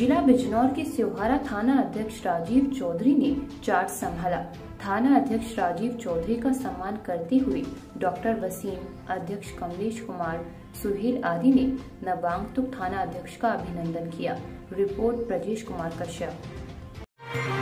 जिला बिजनौर के सिवहारा थाना अध्यक्ष राजीव चौधरी ने चार्ज संभाला। थाना अध्यक्ष राजीव चौधरी का सम्मान करते हुए डॉक्टर वसीम, अध्यक्ष कमलेश कुमार, सुहेल आदि ने नबांगतुक थाना अध्यक्ष का अभिनंदन किया। रिपोर्ट ब्रजेश कुमार कश्यप।